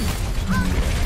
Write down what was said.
Come on!